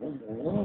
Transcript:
Vamos lá.